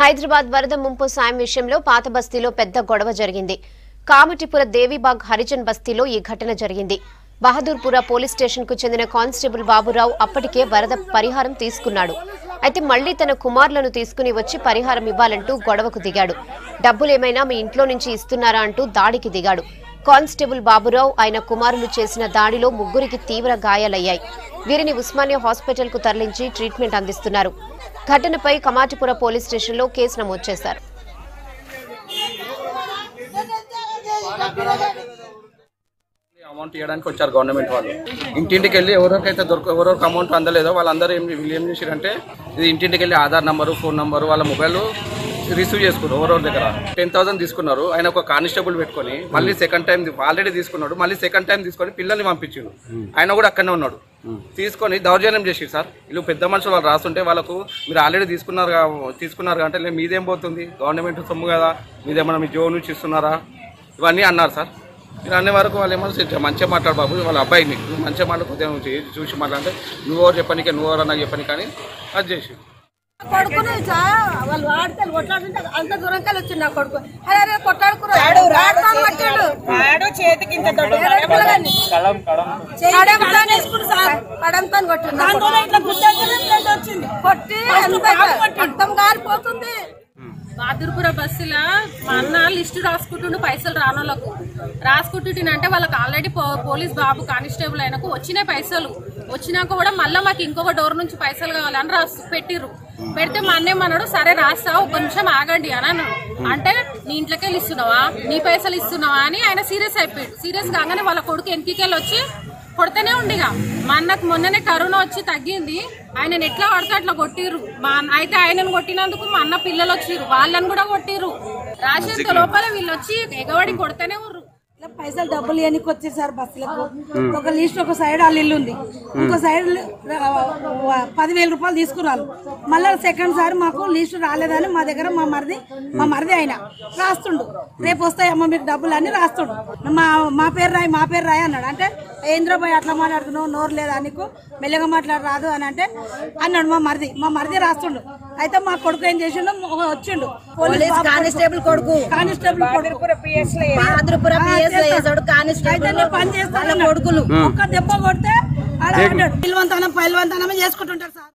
హైదరాబాద్ వరద ముంపు సాయం విషయంలో పాత బస్తీలో పెద్ద గొడవ జరిగింది. కామటిపుర దేవిబాగ్ హరిజన్ బస్తీలో ఈ ఘటన జరిగింది. బహదూర్పుర పోలీస్ స్టేషన్కు చెందిన కానిస్టేబుల్ బాబురావు అప్పటికే వరద పరిహారం తీసుకున్నాడు. అయితే మళ్ళీ తన కుమారులను తీసుకుని వచ్చి పరిహారం ఇవ్వాలంటూ గొడవకు దిగాడు. డబ్బులేమైనా మీ ఇంట్లో నుంచి ఇస్తున్నారా అంటూ దాడికి దిగాడు. కానిస్టేబుల్ బాబురావు ఆయన కుమారులు చేసిన దాడిలో ముగ్గురికి తీవ్ర గాయాలయ్యాయి. వీరిని ఉస్మానియా హాస్పిటల్కు తరలించి ట్రీట్మెంట్ అందిస్తున్నారు. ఘటనపై కమాటిపుర పోలీస్ స్టేషన్లో కేసు నమోదు చేశారు. అమౌంట్ ఇవ్వడానికి వచ్చారు గవర్నమెంట్ వాళ్ళు. ఇంటింటికి వెళ్ళి ఎవరికైతే దొరక ఎవరికి అమౌంట్ అందలేదో వాళ్ళందరూ ఏం వీళ్ళు ఏం చేశారంటే ఇది ఇంటింటికి వెళ్ళి ఆధార్ నెంబరు ఫోన్ నెంబరు వాళ్ళ మొబైల్ రిసీవ్ చేసుకున్నారు ఎవరెవరి దగ్గర. టెన్ థౌసండ్ తీసుకున్నారు ఆయన ఒక కానిస్టేబుల్ పెట్టుకొని మళ్ళీ సెకండ్ టైం ఆల్రెడీ తీసుకున్నాడు మళ్ళీ సెకండ్ టైం తీసుకొని పిల్లల్ని పంపించిండు. ఆయన కూడా అక్కడనే ఉన్నాడు. తీసుకొని దౌర్జన్యం చేసి సార్. వీళ్ళు పెద్ద మనుషులు వాళ్ళు రాస్తుంటే వాళ్ళకు మీరు ఆల్రెడీ తీసుకున్నారు తీసుకున్నారు అంటే "లే, మీదేం పోతుంది? గవర్నమెంట్ సొమ్ము కదా. మీదేమన్నా మీ జో నుంచి ఇస్తున్నారా? ఇవన్నీ అన్నారు సార్. మీరు అనే వరకు వాళ్ళు ఏమన్నా "సరే, మంచిగా మాట్లాడు బాబు వాళ్ళ అబ్బాయిని నువ్వు మంచిగా మాట్లాడుకుంటే చూసి మాట్లాడితే నువ్వెవరు చెప్పనికే నువ్వెవరు నాకు చెప్పని కానీ అది చేసి కొడుకుని చా- వాళ్ళు ఆడితే కొట్లాడుతుంటే అంత దూరం కలిసి వచ్చింది నా కొడుకు. అరే అరే కొట్లాడుకున్నాడు. ఇట్లా ఇట్లా కొట్టి రక్తం బస్సులో మా అన్న లిస్టు రాసుకుంటుండు పైసలు రానోళ్ళకు. రాసుకుంటుంటే వాళ్ళకి ఆల్రెడీ పోలీస్ బాబు కానిస్టేబుల్ ఆయనకు వచ్చినాయి పైసలు. వచ్చినాక కూడా మళ్ళీ మాకు ఇంకొక డోర్ నుంచి పైసలు కావాలని రాసు పెట్టిర్రు. పెడితే మా అన్నేమన్నాడు సరే రాస్తా ఒక నిమిషం ఆగండి అని అన్నాడు. అంటే నీ ఇంట్లోకి వెళ్ళి ఇస్తున్నావా? నీ పైసలు ఇస్తున్నావా? అని ఆయన సీరియస్ అయిపోయాడు. సీరియస్ కాగానే వాళ్ళ కొడుకు వెనక్కి వచ్చి కొడుతూనే ఉండిగా. మా అన్నకు మొన్ననే కరోనా వచ్చి తగ్గింది. ఆయన ఎట్లా పడితే అట్లా కొట్టిర్రు. మా అయితే ఆయనను కొట్టినందుకు మా అన్న పిల్లలు వచ్చిర్రు. వాళ్ళని కూడా కొట్టిర్రు. రాసేంత లోపల వీళ్ళు వచ్చి ఎగబడి కొడుతూనే ఉర్రు. పైసలు డబ్బులు ఇవ్వడానికి వచ్చారు సార్ బస్సులకు ఒక లిస్ట్ ఒక సైడ్ వాళ్ళ ఇల్లు ఉంది. ఇంకో సైడ్ పదివేల రూపాయలు తీసుకున్నారు మళ్ళీ సెకండ్ సారి మాకు లిస్ట్ రాలేదని మా దగ్గర మా మరిది మా మరిది ఆయన రాస్తుండు. రేపు వస్తాయమ్మా మీకు డబ్బులు అని రాస్తుండు. మా మా పేరు రాయి మా పేరు రాయి అన్నాడు. అంటే ఏంద్రబాయ్ అట్లా మాట్లాడుతున్నావు? నోరు లేదా నీకు? మెల్లగా మాట్లాడరాదు అని అంటే అన్నాడు మా మరిది. మా మరిది రాస్తుండు. అయితే మా కొడుకు ఏం చేసిండు? వచ్చిండు. పోలీస్ కానిస్టేబుల్ కొడుకు. కానిస్టేబుల్ కొడుకు. ఆంధ్రపుర పిఎస్ వేసాడు కానిస్టేబుల్ అయితే నేను పని చేస్తాను. కొడుకులు. ఒక్క దెబ్బ కొడితే ఆడ అంటాడు. పిల్వంతనం పైల్వంతనం చేసుకుంటుంటారు సార్.